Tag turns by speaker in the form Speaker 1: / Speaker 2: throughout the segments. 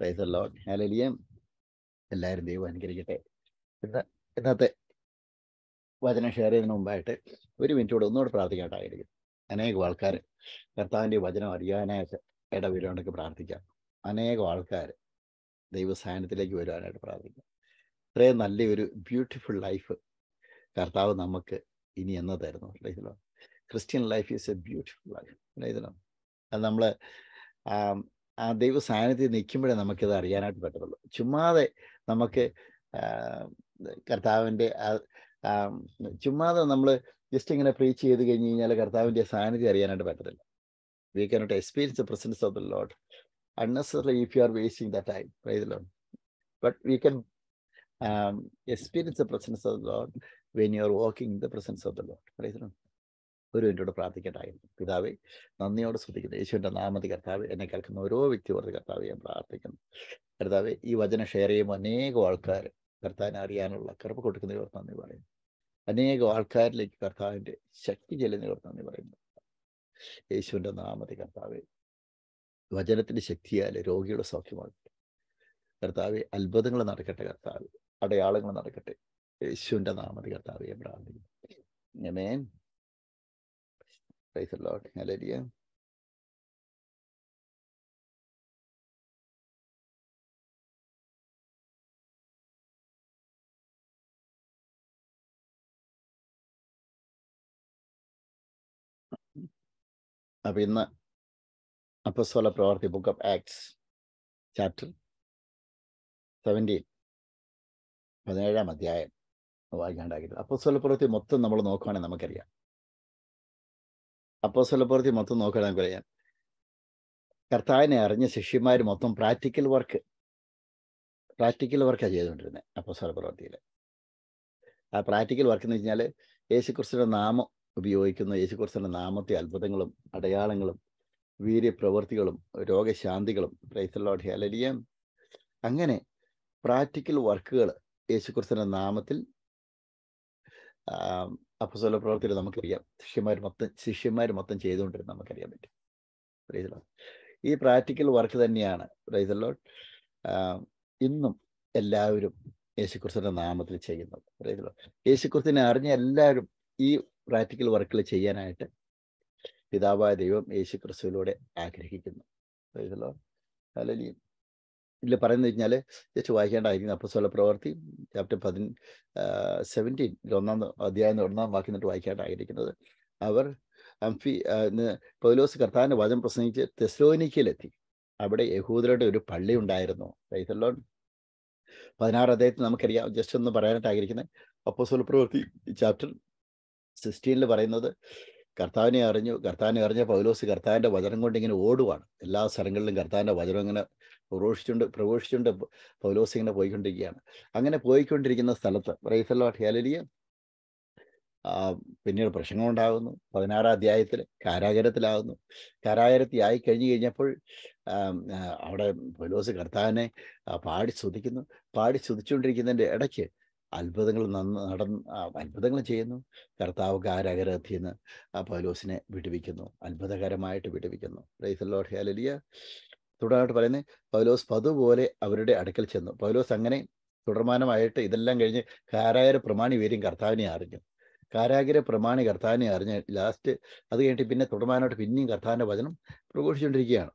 Speaker 1: Price load ഹാലലിയം എല്ലാവരും ദൈവം അനുകരിക്കട്ടെ ഇന്ന് ഇന്നത്തെ വചനം ഷെയർ ചെയ്യുന്നതിന് മുമ്പായിട്ട് ഒരു മിനിറ്റോടെ ഒന്നുകൂടെ പ്രാർത്ഥിക്കാട്ടായിരിക്കും അനേകം ആൾക്കാർ കർത്താവിന്റെ വചനം അറിയാനായിട്ട് ഇടവരുവാനൊക്കെ പ്രാർത്ഥിക്കാം. അനേകം ആൾക്കാർ ദൈവസ്ഥാനത്തിലേക്ക് വരുവാനായിട്ട് പ്രാർത്ഥിക്കാം. ഇത്രയും നല്ലൊരു ബ്യൂട്ടിഫുൾ ലൈഫ് കർത്താവ് നമുക്ക് ഇനി എന്നതായിരുന്നു ലൈഫിലോ Christian life is a beautiful life അത് നമ്മൾ ആ ദൈവ സാന്നിധ്യം നിൽക്കുമ്പോഴേ നമുക്കിത് അറിയാനായിട്ട് പറ്റത്തുള്ളൂ. ചുമ്മാതെ നമുക്ക് കർത്താവിന്റെ ചുമ്മാതെ നമ്മൾ ജസ്റ്റ് ഇങ്ങനെ പ്രീച്ച് ചെയ്ത് കഴിഞ്ഞ് കഴിഞ്ഞാൽ കർത്താവിന്റെ സാന്നിധ്യം അറിയാനായിട്ട് പറ്റത്തില്ല. We cannot experience the presence of the Lord unnecessarily if you are wasting the time. Praise the lord. But we can um, experience the presence of the lord when you are walking in the presence ഒരു എന്നോട് പ്രാർത്ഥിക്കട്ടായിരുന്നു പിതാവെ നന്ദിയോട് ശ്രദ്ധിക്കുന്നു യേശുവിന്റെ നാമതി കർത്താവ് എന്നെ കേൾക്കുന്ന ഓരോ വ്യക്തിയോട് കർത്താവ് ഞാൻ പ്രാർത്ഥിക്കുന്നു. കർത്താവ് ഈ വചനം ഷെയർ ചെയ്യുമ്പോൾ അനേകം ആൾക്കാർ കർത്താവിനെ അറിയാനുള്ള കറുപ്പ് കൊടുക്കുന്നവർ നന്ദി പറയുന്നു. അനേകം ആൾക്കാരിലേക്ക് കർത്താവിന്റെ ശക്തി ചെല്ലുന്നവർ നന്ദി പറയുന്നു. യേശുവിന്റെ നാമതി കർത്താവ് വചനത്തിന്റെ ശക്തിയാൽ രോഗിയുടെ സൗഖ്യമാകട്ടെ. കർത്താവ് അത്ഭുതങ്ങൾ നടക്കട്ടെ കർത്താവ്. അടയാളങ്ങൾ നടക്കട്ടെ. യേശുവിന്റെ നാമതി ഞാൻ പ്രാർത്ഥിക്കുന്നു. Praise the Lord. Hallelujah. അപ്പൊ ഇന്ന് അപ്പസ്വല പ്രവർത്തി book of Acts chapter seventeen പതിനേഴാം അധ്യായം വായിക്കാണ്ടാക്കിയത് അപ്പസ്വല പ്രവൃത്തി മൊത്തം നമ്മൾ നോക്കുകയാണെങ്കിൽ നമുക്കറിയാം അപ്പസ്വല സ്വലപ്പുറത്തി മൊത്തം നോക്കണം ഞാൻ കർത്താവിനെ അറിഞ്ഞ ശിഷ്യന്മാർ മൊത്തം പ്രാക്ടിക്കൽ വർക്ക് പ്രാക്ടിക്കൽ വർക്കാണ് ചെയ്തുകൊണ്ടിരുന്നത് അപ്പോ പ്രവൃത്തിയിൽ ആ പ്രാക്ടിക്കൽ വർക്ക് എന്ന് വെച്ചാൽ യേശുക്രിസ്തുവിന്റെ നാമം ഉപയോഗിക്കുന്ന യേശുക്രിസ്തുവിന്റെ നാമത്തെ അത്ഭുതങ്ങളും അടയാളങ്ങളും വീര്യപ്രവൃത്തികളും രോഗശാന്തികളും പ്രൈസലോഡ് ഹലരിയം അങ്ങനെ പ്രാക്ടിക്കൽ വർക്കുകൾ യേശുക്രിസ്തുവിന്റെ നാമത്തിൽ അപ്പസോല പ്രവർത്തിയിൽ നമുക്കറിയാം. ശിഷ്യന്മാർ മൊത്തം ശിഷ്യന്മാർ മൊത്തം ചെയ്തുകൊണ്ടിരുന്ന നമുക്കറിയാൻ പറ്റും. ഈ പ്രാക്ടിക്കൽ വർക്ക് തന്നെയാണ്. പ്രൈസലോഡ് ഇന്നും എല്ലാവരും യേശുക്രിസ്തുവിന്റെ നാമത്തിൽ ചെയ്യുന്നത്. പ്രൈസലോഡ് യേശുക്രിസ്തുവിനെ അറിഞ്ഞ എല്ലാവരും ഈ പ്രാക്ടിക്കൽ വർക്കുകൾ ചെയ്യാനായിട്ട് പിതാവായ ദൈവം യേശു ക്രിസ്തുവിലൂടെ ആഗ്രഹിക്കുന്നു അല്ലെങ്കിൽ ഇതിൽ പറയുന്നത് കഴിഞ്ഞാൽ ജസ്റ്റ് വായിക്കേണ്ടായിരിക്കും അപ്പസ്വല പ്രവർത്തി ചാപ്റ്റർ പതി സെവന്റീൻ ഒന്നാം അധ്യായം ഒന്നാം വാക്കി നിന്നിട്ട് വായിക്കേണ്ടായിരിക്കുന്നത് അവർ അംഫി പൗലോസ് കർത്താവിന്റെ വചനം പ്രസംഗിച്ച് തെസ്ലോനിക്കയിലെത്തി. അവിടെ യഹൂദരുടെ ഒരു പള്ളി ഉണ്ടായിരുന്നു. റൈസല്ലോ പതിനാറ് അദ്ദേഹത്തിൽ നമുക്കറിയാം. ജസ്റ്റ് ഒന്ന് പറയാനായിട്ട് ആഗ്രഹിക്കുന്നത്. അപ്പസ്വല പ്രവർത്തി ചാപ്റ്റർ സിക്സ്റ്റീനിൽ പറയുന്നത് കർത്താവിനെ അറിഞ്ഞു കർത്താവിനെ അറിഞ്ഞ പൗലോസ് കർത്താവിന്റെ വചനം കൊണ്ട് ഇങ്ങനെ ഓടുവാണ്. എല്ലാ സ്ഥലങ്ങളിലും കർത്താവിന്റെ വചനം ഇങ്ങനെ പ്രഘോഷിച്ചുകൊണ്ട് പ്രഘോഷിച്ചുകൊണ്ട് പൗലോസ് ഇങ്ങനെ പോയിക്കൊണ്ടിരിക്കുകയാണ്. അങ്ങനെ പോയിക്കൊണ്ടിരിക്കുന്ന സ്ഥലത്ത് റൈസല്ലോ ഹേലലിയ പിന്നീട് പ്രശ്നങ്ങളുണ്ടാകുന്നു പതിനാറാം അധ്യായത്തിൽ കാരാഗരത്തിലാകുന്നു. കാരാഗരത്തിൽ ആയി കഴിഞ്ഞു കഴിഞ്ഞപ്പോൾ അവിടെ പൗലോസ് കർത്താവിനെ പാടി സ്തുതിക്കുന്നു പാടി സ്തുതിച്ചുകൊണ്ടിരിക്കുന്നതിന്റെ ഇടയ്ക്ക് അത്ഭുതങ്ങൾ നന്ന് നടന്ന് അത്ഭുതങ്ങൾ ചെയ്യുന്നു. കർത്താവ് കാരാഗ്രഹത്തിൽ നിന്ന് ആ പൗലോസിനെ വിടുവിക്കുന്നു. അത്ഭുതകരമായിട്ട് വിടുവിക്കുന്നു. ഹേലലിയ തുടർന്നായിട്ട് പറയുന്നത് പൗലോസ് പതുപോലെ അവരുടെ അടുക്കൽ ചെന്നു. പൗലോസ് അങ്ങനെ തുടർമാനമായിട്ട് ഇതെല്ലാം കഴിഞ്ഞ് കാരാഗര പ്രമാണി വരും കർത്താവിനെ അറിഞ്ഞു. കാരാഗര പ്രമാണി കർത്താവിനെ അറിഞ്ഞ് ലാസ്റ്റ് അത് കഴിഞ്ഞിട്ട് പിന്നെ തുടർമാനമായിട്ട് പിന്നെയും കർത്താവിന്റെ വചനം പ്രഘോഷിച്ചുകൊണ്ടിരിക്കുകയാണ്.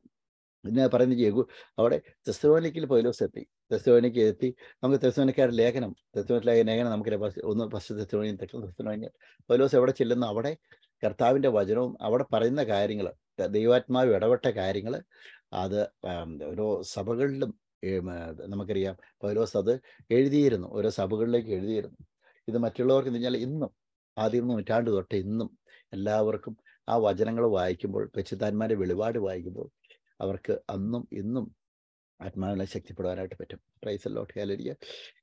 Speaker 1: പിന്നെ പറയുന്നത് ചെയ്യൂ അവിടെ തെസ്തോനിക്കിൽ പൗലോസ് എത്തി. തെസ്തോനിക്ക് എത്തി. നമുക്ക് തെസ്തോനിക്കാരുടെ ലേഖനം തെസ്തോനിക്കാരുടെ ലേഖനം നമുക്ക് ഒന്ന് ഫസ്റ്റ് തെസ്തോണിയും തെക്കൻ തെസ്തോണിയൻ പൗലോസ് എവിടെ ചെല്ലുന്നു? അവിടെ കർത്താവിന്റെ വചനവും അവിടെ പറയുന്ന കാര്യങ്ങൾ ദൈവാത്മാവ് ഇടപെട്ട കാര്യങ്ങൾ അത് ഓരോ സഭകളിലും നമുക്കറിയാം. പൗലോസ് അത് എഴുതിയിരുന്നു. ഓരോ സഭകളിലേക്ക് എഴുതിയിരുന്നു. ഇത് മറ്റുള്ളവർക്ക് എന്ന് കഴിഞ്ഞാൽ ഇന്നും ആദ്യം നൂറ്റാണ്ട് തൊട്ട് ഇന്നും എല്ലാവർക്കും ആ വചനങ്ങൾ വായിക്കുമ്പോൾ പെച്ചിത്താന്മാരുടെ വെളിപാട് വായിക്കുമ്പോൾ അവർക്ക് അന്നും ഇന്നും ആത്മാവിനെ ശക്തിപ്പെടുവാനായിട്ട് പറ്റും. പ്രൈസ് ലോട്ട് ഹേലരിയ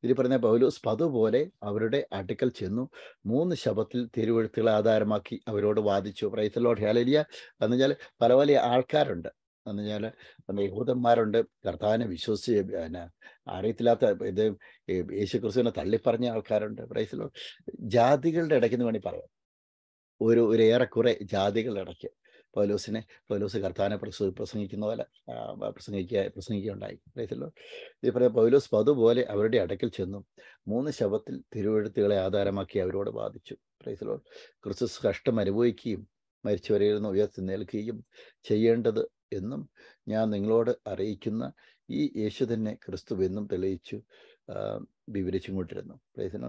Speaker 1: ഇതിൽ പറഞ്ഞ പൗലൂസ് പതുപോലെ അവരുടെ അടുക്കൽ ചെന്നു. മൂന്ന് ശബത്തിൽ തിരുവഴുത്തുകളെ ആധാരമാക്കി അവരോട് വാദിച്ചു. പ്രൈസ് ലോട്ട് ഹേലരിയ എന്ന് വെച്ചാൽ പല പല ആൾക്കാരുണ്ട്. എന്ന് വെച്ചാൽ യഹൂദന്മാരുണ്ട്. കർത്താവിനെ വിശ്വസിച്ച് പിന്നെ അറിയത്തില്ലാത്ത ഇത് യേശു ക്രിസ്തുവിനെ തള്ളിപ്പറഞ്ഞ ആൾക്കാരുണ്ട്. പ്രൈസലോ ജാതികളുടെ ഇടയ്ക്ക് എന്ന് വേണമെങ്കിൽ പറയാം. ഒരു ഒരു ഏറെക്കുറെ ജാതികളുടെ ഇടയ്ക്ക്. പൗലോസിനെ പൗലോസ് കർത്താനെ പ്രസ പ്രസംഗിക്കുന്ന പോലെ പ്രസംഗിക്കുക പ്രസംഗിക്കുകയുണ്ടായി. അറിയത്തില്ലോ ഈ പറയാം പൗലോസ് അതുപോലെ അവരുടെ അടക്കിൽ ചെന്നു. മൂന്ന് ശവത്തിൽ തിരുവഴുത്തുകളെ ആധാരമാക്കി അവരോട് ബാധിച്ചു പ്രൈസലോ ക്രിസ്തുസ് കഷ്ടം അനുഭവിക്കുകയും മരിച്ചവരിൽ നിന്ന് ഉയർത്തി ചെയ്യേണ്ടത് എന്നും ഞാൻ നിങ്ങളോട് അറിയിക്കുന്ന ഈ യേശു തന്നെ ക്രിസ്തുവെന്നും തെളിയിച്ചു വിവരിച്ചും കൊണ്ടിരുന്നു. പ്രൈസലോ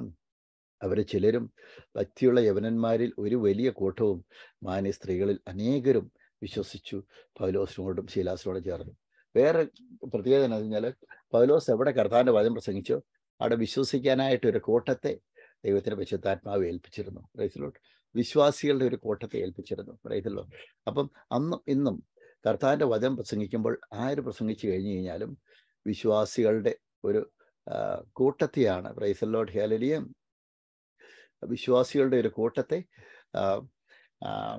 Speaker 1: അവരെ ചിലരും ഭക്തിയുള്ള യവനന്മാരിൽ ഒരു വലിയ കൂട്ടവും മാന്യ സ്ത്രീകളിൽ അനേകരും വിശ്വസിച്ചു പൗലോസിനോടും ശീലാസിനോടും ചേർന്നു. വേറെ പ്രത്യേകത എന്ന് പറഞ്ഞാൽ പൗലോസ് എവിടെ കർത്താവിന്റെ വചനം പ്രസംഗിച്ചോ അവിടെ വിശ്വസിക്കാനായിട്ട് ഒരു കൂട്ടത്തെ ദൈവത്തിന്റെ പരിശുദ്ധാത്മാവ് ഏൽപ്പിച്ചിരുന്നു. റൈസിലോട്ട് വിശ്വാസികളുടെ ഒരു കൂട്ടത്തെ ഏൽപ്പിച്ചിരുന്നു. റൈസിലോ അപ്പം അന്നും ഇന്നും കർത്താവിന്റെ വചനം പ്രസംഗിക്കുമ്പോൾ ആര് പ്രസംഗിച്ചു കഴിഞ്ഞു കഴിഞ്ഞാലും വിശ്വാസികളുടെ ഒരു കൂട്ടത്തെയാണ്. പ്രൈസലോട്ട് ഹേലരിയം വിശ്വാസികളുടെ ഒരു കൂട്ടത്തെ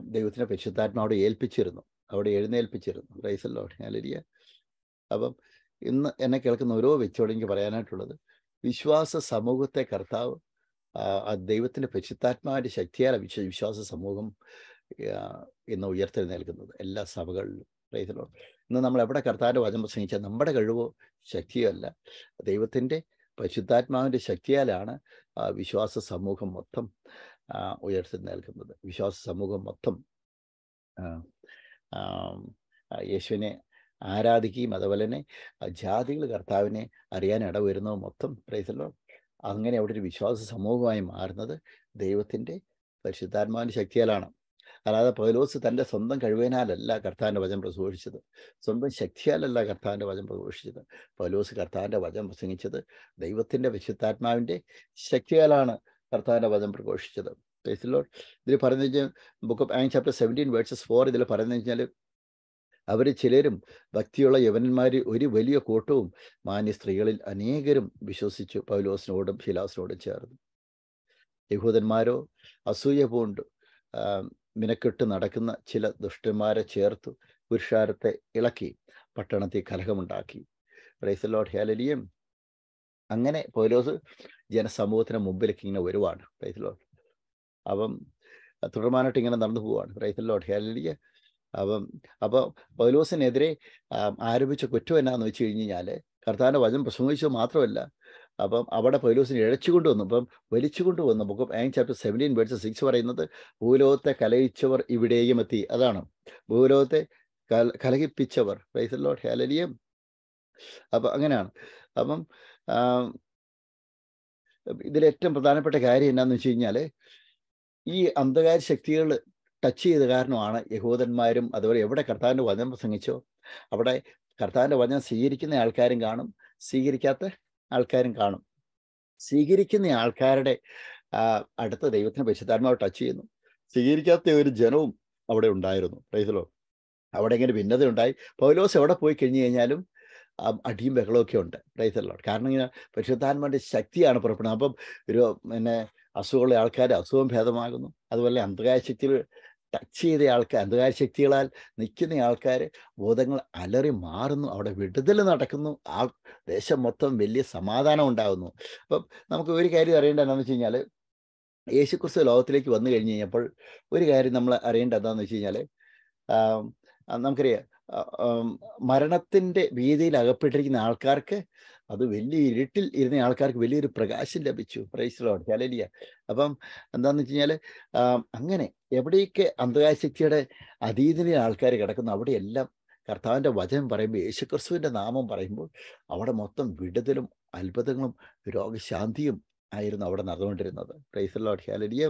Speaker 1: ദൈവത്തിന്റെ പരിശുദ്ധാത്മാവിടെ ഏൽപ്പിച്ചിരുന്നു. അവിടെ എഴുന്നേൽപ്പിച്ചിരുന്നു. റൈസല്ലോ ഞാലിരിയ അപ്പം ഇന്ന് എന്നെ കേൾക്കുന്ന ഓരോ വ്യക്തിയോടും എനിക്ക് പറയാനായിട്ടുള്ളത് വിശ്വാസ സമൂഹത്തെ കർത്താവ് ദൈവത്തിന്റെ പരിശുദ്ധാത്മാവിന്റെ ശക്തിയാൽ വിശ്വ വിശ്വാസ സമൂഹം ഇന്ന് ഉയർത്തെഴുന്നേൽക്കുന്നത് എല്ലാ സഭകളിലും. റൈസലോ ഇന്ന് നമ്മൾ എവിടെ കർത്താവിന്റെ വചനം പ്രസംഗിച്ചാൽ നമ്മുടെ കഴിവോ ശക്തിയോ അല്ല. ദൈവത്തിന്റെ പരിശുദ്ധാത്മാവിന്റെ ശക്തിയാലാണ് വിശ്വാസ സമൂഹം മൊത്തം ഉയർത്തി നൽകുന്നത് വിശ്വാസ സമൂഹം മൊത്തം യേശുവിനെ ആരാധിക്കുകയും അതുപോലെ തന്നെ ജാതികൾ കർത്താവിനെ അറിയാൻ ഇടവരുന്നത് മൊത്തം പ്രൈസല്ലോ അങ്ങനെ അവിടെ ഒരു വിശ്വാസ സമൂഹമായി മാറുന്നത് ദൈവത്തിന്റെ പരിശുദ്ധാത്മാവിന്റെ ശക്തിയാലാണ്. അല്ലാതെ പൗലോസ് തന്റെ സ്വന്തം കഴിവിനാലല്ല കർത്താവിന്റെ വചനം പ്രഘോഷിച്ചത്. സ്വന്തം ശക്തിയാലല്ല കർത്താവിന്റെ വചനം പ്രഘോഷിച്ചത്. പൗലോസ് കർത്താവിന്റെ വചനം പ്രസംഗിച്ചത് ദൈവത്തിന്റെ വിശുദ്ധാത്മാവിന്റെ ശക്തിയാലാണ് കർത്താവിന്റെ വചനം പ്രഘോഷിച്ചത്. പ്രൈസലോട്ട് ഇതിൽ പറഞ്ഞു കഴിഞ്ഞാൽ ബുക്ക് ഓഫ് ആങ് ചാപ്റ്റർ സെവന്റീൻ വേഴ്സസ് ഫോർ ഇതിൽ പറഞ്ഞു കഴിഞ്ഞാൽ അവർ ചിലരും ഭക്തിയുള്ള യവനന്മാർ ഒരു വലിയ കൂട്ടവും മാന്യ സ്ത്രീകളിൽ അനേകരും വിശ്വസിച്ചു പൗലോസിനോടും ശിലാസിനോടും ചേർന്നു. യഹൂദന്മാരോ അസൂയ പൂണ്ട്. മിനക്കെട്ട് നടക്കുന്ന ചില ദുഷ്ടന്മാരെ ചേർത്തു പുരുഷാരത്തെ ഇളക്കി പട്ടണത്തിൽ കലഹമുണ്ടാക്കി. റൈസലോട്ട് ഹേലലിയും അങ്ങനെ പൗലോസ് ജനസമൂഹത്തിന് മുമ്പിലേക്ക് ഇങ്ങനെ വരുവാണ്. റൈസലോട്ട് അപ്പം തുടർമാനായിട്ട് ഇങ്ങനെ നടന്നു പോവാണ്. റൈസലോട്ട് ഹേലലിയ അപ്പം അപ്പോൾ പൗലോസിനെതിരെ ആരോപിച്ച കുറ്റം എന്നാന്ന് വെച്ച് കഴിഞ്ഞ് കഴിഞ്ഞാൽ കർത്താവിന്റെ വചനം പ്രസംഗിച്ചത് മാത്രമല്ല അപ്പം അവിടെ പൗലോസിനെ ഇഴച്ചുകൊണ്ട് വന്നു അപ്പം വലിച്ചുകൊണ്ട് വന്നു ബുക്ക് ആങ് ചാപ്റ്റർ സെവന്റീൻ വേർഡ്സ് സിക്സ് പറയുന്നത് ഭൂലോകത്തെ കലയിച്ചവർ ഇവിടെയും എത്തി. അതാണ്. ഭൂലോകത്തെ കല കലഹിപ്പിച്ചവർ. ലോട്ട് ഹാലലിയം അപ്പം അങ്ങനെയാണ്. അപ്പം ഇതിലേറ്റവും പ്രധാനപ്പെട്ട കാര്യം എന്നാന്ന് വെച്ച് കഴിഞ്ഞാൽ ഈ അന്ധകാര ശക്തികൾ ടച്ച് ചെയ്ത കാരണമാണ് യഹൂദന്മാരും അതുപോലെ എവിടെ കർത്താവിന്റെ വചനം പ്രസംഗിച്ചോ അവിടെ കർത്താവിന്റെ വചനം സ്വീകരിക്കുന്ന ആൾക്കാരും കാണും. സ്വീകരിക്കാത്ത ആൾക്കാരും കാണും. സ്വീകരിക്കുന്ന ആൾക്കാരുടെ അടുത്ത ദൈവത്തിന് പരിശുദ്ധാത്മാവ് ടച്ച് ചെയ്യുന്നു. സ്വീകരിക്കാത്ത ഒരു ജനവും അവിടെ ഉണ്ടായിരുന്നു. പ്രൈസലോ അവിടെ ഇങ്ങനെ ഭിന്നത ഉണ്ടായി. പൗലോസ് എവിടെ പോയി കഴിഞ്ഞു കഴിഞ്ഞാലും അടിയും ബഹളവും ഒക്കെ ഉണ്ട്. പ്രൈസലോ കാരണം ഇങ്ങനെ പരിശുദ്ധാത്മാവിന്റെ ശക്തിയാണ് പുറപ്പെടുന്നത്. അപ്പം ഒരു പിന്നെ അസുഖമുള്ള ആൾക്കാർ അസുഖം ഭേദമാകുന്നു. അതുപോലെ അന്ധകാര ശക്തികൾ ടച്ച് ചെയ്ത ആൾക്കാർ അന്ധകാര ശക്തികളാൽ നിൽക്കുന്ന ആൾക്കാർ ബോധങ്ങൾ അലറി മാറുന്നു അവിടെ വിടുതൽ നടക്കുന്നു ആ ദേശം മൊത്തം വലിയ സമാധാനം ഉണ്ടാകുന്നു. അപ്പം നമുക്ക് ഒരു കാര്യം അറിയേണ്ട എന്താണെന്ന് വെച്ച് കഴിഞ്ഞാൽ യേശുക്രിസ്തു ലോകത്തിലേക്ക് വന്നു കഴിഞ്ഞ് കഴിഞ്ഞപ്പോൾ ഒരു കാര്യം നമ്മൾ അറിയേണ്ട എന്താണെന്ന് വെച്ച് കഴിഞ്ഞാൽ നമുക്കറിയാം മരണത്തിന്റെ ഭീതിയിൽ അകപ്പെട്ടിരിക്കുന്ന ആൾക്കാർക്ക് അത് വലിയ ഇരുട്ടിൽ ഇരുന്ന ആൾക്കാർക്ക് വലിയൊരു പ്രകാശം ലഭിച്ചു. പ്രൈസിലോട്ട് ഹലലിയ അപ്പം എന്താണെന്ന് വെച്ച് കഴിഞ്ഞാൽ അങ്ങനെ എവിടെയൊക്കെ അന്ധകാര ശക്തിയുടെ അതീതിലെ ആൾക്കാർ കിടക്കുന്നു അവിടെയെല്ലാം കർത്താവിന്റെ വചനം പറയുമ്പോൾ യേശുക്രിസ്തുവിന്റെ നാമം പറയുമ്പോൾ അവിടെ മൊത്തം വിടുതലും അത്ഭുതങ്ങളും രോഗശാന്തിയും ആയിരുന്നു അവിടെ നടന്നുകൊണ്ടിരുന്നത്. പ്രൈസലോട്ട് ഹല്ലേലൂയ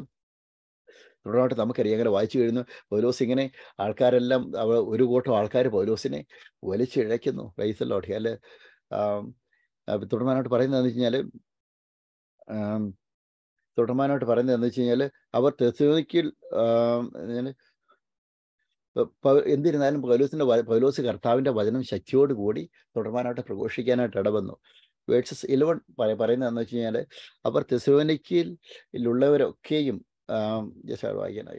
Speaker 1: തുടർന്നായിട്ട് നമുക്കറിയാം അങ്ങനെ വായിച്ചു കഴിയുന്നു പൗലോസ് ഇങ്ങനെ ആൾക്കാരെല്ലാം ഒരു കൂട്ടം ആൾക്കാർ പൗലോസിനെ വലിച്ചിഴയ്ക്കുന്നു. പ്രൈസലോട്ട് അല്ലെ തുടർമാനായിട്ട് പറയുന്നത് എന്ന് വെച്ച് കഴിഞ്ഞാൽ തുടർമാനായിട്ട് പറയുന്നത് എന്ന് വെച്ച് കഴിഞ്ഞാൽ അവർ തെസ്സലോനിക്കയിൽ എന്തിരുന്നാലും പൗലോസിന്റെ പൗലോസ് കർത്താവിന്റെ വചനം ശക്തിയോട് കൂടി തുടർമാനായിട്ട് പ്രഘോഷിക്കാനായിട്ട് ഇടവന്നു. വേഴ്സസ് ഇലവൻ പറയുന്നതെന്ന് വെച്ച് കഴിഞ്ഞാൽ അവർ തെസ്സലോനിക്കയിൽ ഉള്ളവരൊക്കെയും ജസ്റ്റ്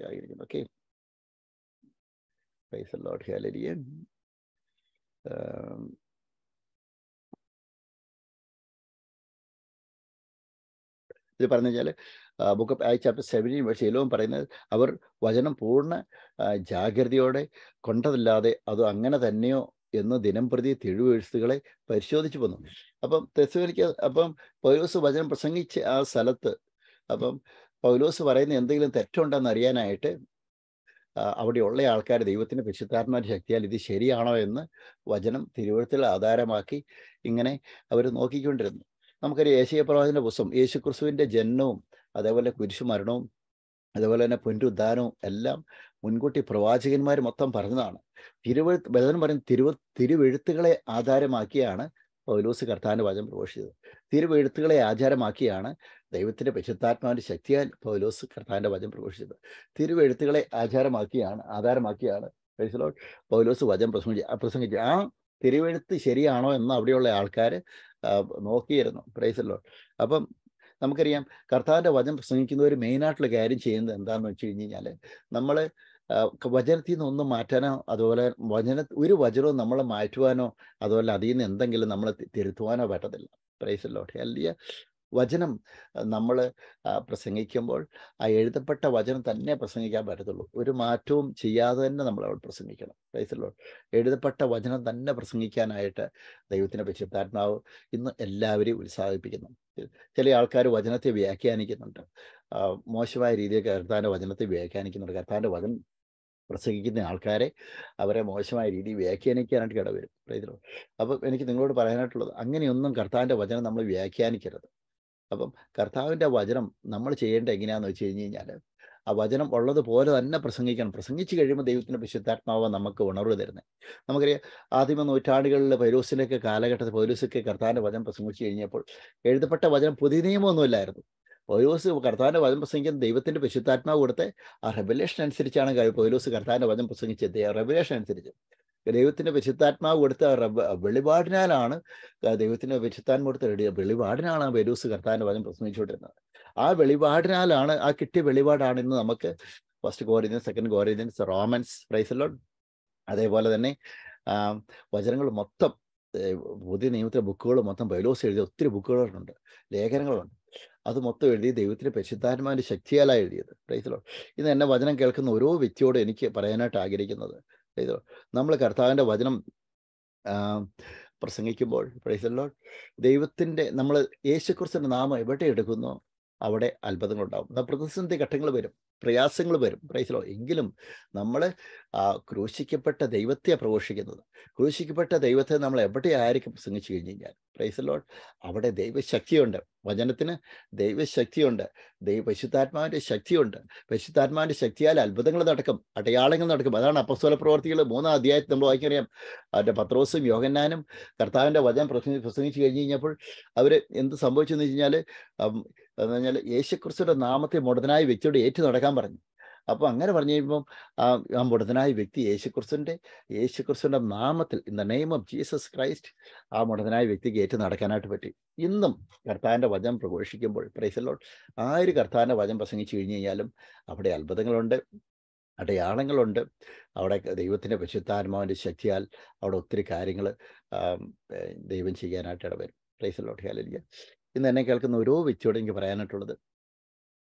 Speaker 1: ആയിരിക്കുന്നു ഓക്കെ പ്രൈസ് ലോർഡ് ഹല്ലേലൂയ ഇത് പറഞ്ഞു കഴിഞ്ഞാൽ book of I chapter seventeen verse എല്ലാം പറയുന്നത് അവർ വചനം പൂർണ ജാഗ്രതയോടെ കൊണ്ടതല്ലാതെ അത് അങ്ങനെ തന്നെയോ എന്ന് ദിനം പ്രതി തിരുവെഴുത്തുകളെ പരിശോധിച്ചു വന്നു അപ്പം തെസ്സുകരിക്ക അപ്പം പൗലോസ് വചനം പ്രസംഗിച്ച് ആ സ്ഥലത്ത് അപ്പം പൗലോസ് പറയുന്ന എന്തെങ്കിലും തെറ്റുണ്ടെന്ന് അറിയാനായിട്ട് അവിടെയുള്ള ആൾക്കാർ ദൈവത്തിന്റെ പരിശുദ്ധാത്മാവിന്റെ ശക്തിയാൽ ഇത് ശരിയാണോ എന്ന് വചനം തിരുവഴുത്തിൽ ആധാരമാക്കി ഇങ്ങനെ അവർ നോക്കിക്കൊണ്ടിരുന്നു. നമുക്കൊരു യേശയ പ്രവാചന്റെ പുസ്തകം യേശു ക്രിസ്തുവിന്റെ ജനനവും അതേപോലെ കുരിശുമരണവും അതുപോലെ തന്നെ പുനരുദ്ധാനവും എല്ലാം മുൻകൂട്ടി പ്രവാചകന്മാർ മൊത്തം പറഞ്ഞതാണ്. തിരുവഴുത്ത് ബലൻ പറയുന്ന തിരുവ തിരുവെഴുത്തുകളെ ആധാരമാക്കിയാണ് പൗലോസ് കർത്താവിന്റെ വചനം പ്രഘോഷിച്ചത്. തിരുവെഴുത്തുകളെ ആചാരമാക്കിയാണ് ദൈവത്തിന്റെ പരിശുദ്ധാത്മാവിന്റെ ശക്തിയാൽ പൗലോസ് കർത്താവിന്റെ വചനം പ്രഘോഷിച്ചത്. തിരുവെഴുത്തുകളെ ആചാരമാക്കിയാണ് ആധാരമാക്കിയാണ്. പൗലോസ് വചനം പ്രസംഗിച്ചു പ്രസംഗിച്ചു ആ തിരുവെഴുത്ത് ശരിയാണോ എന്ന് അവിടെയുള്ള ആൾക്കാർ നോക്കിയിരുന്നു പ്രൈസല്ലോ അപ്പം നമുക്കറിയാം കർത്താവിന്റെ വചനം പ്രസംഗിക്കുന്നവർ മെയിനായിട്ടുള്ള കാര്യം ചെയ്യുന്നത് എന്താണെന്ന് വെച്ച് കഴിഞ്ഞ് കഴിഞ്ഞാൽ നമ്മൾ വചനത്തിൽ നിന്ന് ഒന്നും മാറ്റാനോ അതുപോലെ വചന ഒരു വചനവും നമ്മൾ മാറ്റുവാനോ അതുപോലെ അതിൽ നിന്ന് എന്തെങ്കിലും നമ്മളെ തി- തിരുത്തുവാനോ പറ്റത്തില്ല. പ്രൈസല്ലോ വലിയ വചനം നമ്മൾ പ്രസംഗിക്കുമ്പോൾ ആ എഴുതപ്പെട്ട വചനം തന്നെ പ്രസംഗിക്കാൻ പറ്റത്തുള്ളൂ. ഒരു മാറ്റവും ചെയ്യാതെ തന്നെ നമ്മൾ അവിടെ പ്രസംഗിക്കണം. പ്രൈസല്ലോ എഴുതപ്പെട്ട വചനം തന്നെ പ്രസംഗിക്കാനായിട്ട് ദൈവത്തിന്റെ പരിശുദ്ധാത്മാവ് ഇന്ന് എല്ലാവരെയും ഉത്സാഹിപ്പിക്കുന്നു. ചില ആൾക്കാർ വചനത്തെ വ്യാഖ്യാനിക്കുന്നുണ്ട്. മോശമായ രീതിയിൽ കർത്താന്റെ വചനത്തെ വ്യാഖ്യാനിക്കുന്നുണ്ട്. കർത്താന്റെ വചനം പ്രസംഗിക്കുന്ന ആൾക്കാരെ അവരെ മോശമായ രീതിയിൽ വ്യാഖ്യാനിക്കാനായിട്ട് ഇടവരും. അപ്പോൾ അപ്പം എനിക്ക് നിങ്ങളോട് പറയാനായിട്ടുള്ളത് അങ്ങനെയൊന്നും കർത്താവിന്റെ വചനം നമ്മൾ വ്യാഖ്യാനിക്കരുത്. അപ്പം കർത്താവിന്റെ വചനം നമ്മൾ ചെയ്യേണ്ട എങ്ങനെയാണെന്ന് വെച്ച് കഴിഞ്ഞ് കഴിഞ്ഞാൽ ആ വചനം ഉള്ളതുപോലെ തന്നെ പ്രസംഗിക്കണം. പ്രസംഗിച്ച് കഴിയുമ്പോൾ ദൈവത്തിന്റെ വിശുദ്ധാത്മാവ് നമുക്ക് ഉണർവ് തരുന്നത് നമുക്കറിയാം ആദ്യമ നൂറ്റാണ്ടുകളിൽ പൈരോസിന്റെയൊക്കെ കാലഘട്ടത്തിൽ പൗലോസൊക്കെ കർത്താവിന്റെ വചനം പ്രസംഗിച്ചു കഴിഞ്ഞപ്പോൾ എഴുതപ്പെട്ട വചനം പുതിയ നിയമമൊന്നുമില്ലായിരുന്നു പൗലോസ് കർത്താവിന്റെ വചനം പ്രസംഗിക്കുന്ന ദൈവത്തിന്റെ പരിശുദ്ധാത്മാവ് കൊടുത്ത് ആ റെവലേഷൻ അനുസരിച്ചാണ് പൗലൂസ് കർത്താവിന്റെ വചനം പ്രസംഗിച്ചത്. റെവലേഷൻ അനുസരിച്ച്. ദൈവത്തിന്റെ പരിശുദ്ധാത്മാവ് കൊടുത്ത വെളിപാടിനാലാണ് ആ ദൈവത്തിന്റെ പരിശുദ്ധാത്മാവ് കൊടുത്ത വെളിപാടിനാണ് വെരൂസ് കർത്താവിന്റെ വചനം പ്രസംഗിച്ചുകൊണ്ടിരുന്നത്. ആ വെളിപാടിനാലാണ് ആ കിട്ടിയ വെളിപാടാണ് ഇന്ന് നമുക്ക് first Corinthians second Corinthians Romans praise Lord അതേപോലെ തന്നെ വചനങ്ങൾ മൊത്തം പുതിയ നിയമത്തിലെ ബുക്കുകൾ മൊത്തം ബൈലോസ് എഴുതിയ ഒത്തിരി ബുക്കുകളുണ്ട് ലേഖനങ്ങളുണ്ട്. അത് മൊത്തം എഴുതി ദൈവത്തിന്റെ പരിശുദ്ധാത്മാവിന്റെ ശക്തിയാലാണ് എഴുതിയത്. പ്രൈസലോൺ ഇന്ന് എന്നെ വചനം കേൾക്കുന്ന ഓരോ വ്യക്തിയോടും എനിക്ക് പറയാനായിട്ട് ആഗ്രഹിക്കുന്നത് പ്രൈസലോ നമ്മൾ കർത്താവിന്റെ വചനം പ്രസംഗിക്കുമ്പോൾ പ്രൈസ് ദൈവത്തിന്റെ നമ്മൾ യേശുക്രിസ്തുവിന്റെ നാമം എവിടെ എടുക്കുന്നോ? അവിടെ അത്ഭുതങ്ങളുണ്ടാവും. എന്നാൽ പ്രതിസന്ധി ഘട്ടങ്ങൾ വരും പ്രയാസങ്ങൾ വരും. പ്രൈസലോ എങ്കിലും നമ്മൾ ക്രൂശിക്കപ്പെട്ട ദൈവത്തെ പ്രഘോഷിക്കുന്നത്. ക്രൂശിക്കപ്പെട്ട ദൈവത്തെ നമ്മൾ എവിടെ ആയിരിക്കും പ്രസംഗിച്ചു കഴിഞ്ഞ് കഴിഞ്ഞാൽ? പ്രൈസലോ അവിടെ ദൈവശക്തിയുണ്ട്. വചനത്തിന് ദൈവശക്തിയുണ്ട്. ദൈവ പരിശുദ്ധാത്മാവിന്റെ ശക്തിയുണ്ട്. പരിശുദ്ധാത്മാവിന്റെ ശക്തിയാൽ അത്ഭുതങ്ങൾ നടക്കും അടയാളങ്ങൾ നടക്കും. അതാണ് അപ്പസ്വല പ്രവർത്തികൾ മൂന്നാം അധ്യായത്തിൽ നമ്മൾ വായിക്കറിയാം. അവരുടെ പത്രോസും യോഗന്നാനും കർത്താവിന്റെ വചനം പ്രസംഗി പ്രസംഗിച്ചു കഴിഞ്ഞ് കഴിഞ്ഞപ്പോൾ അവർ എന്ത് സംഭവിച്ചു എന്ന് വെച്ച് കഴിഞ്ഞാൽ എന്ന് പറഞ്ഞാൽ യേശുക്രിസ്തുവിന്റെ നാമത്തെ മുടതനായ വ്യക്തിയോട് ഏറ്റു നടക്കാൻ പറഞ്ഞു. അപ്പോൾ അങ്ങനെ പറഞ്ഞു കഴിയുമ്പം ആ മുടതനായ വ്യക്തി യേശുക്രിസ്തുവിന്റെ യേശുക്രിസ്തുവിന്റെ നാമത്തിൽ in the name of Jesus Christ ആ മുടനായ വ്യക്തിക്ക് ഏറ്റു നടക്കാനായിട്ട് പറ്റി. ഇന്നും കർത്താവിന്റെ വചനം പ്രഘോഷിക്കുമ്പോൾ പ്രൈസലോൾ ആര് കർത്താവിന്റെ വചനം പ്രസംഗിച്ചു കഴിഞ്ഞു കഴിഞ്ഞാലും അവിടെ അത്ഭുതങ്ങളുണ്ട് അടയാളങ്ങളുണ്ട്. അവിടെ ദൈവത്തിന്റെ പരിശുദ്ധാത്മാവിന്റെ ശക്തിയാൽ അവിടെ ഒത്തിരി കാര്യങ്ങൾ ദൈവം ചെയ്യാനായിട്ട് ഇടവരും. പ്രൈസലോട്ട് ഹാലിയ ഇന്ന് എന്നെ കേൾക്കുന്ന ഓരോ വ്യക്തിയോട് എനിക്ക് പറയാനായിട്ടുള്ളത്.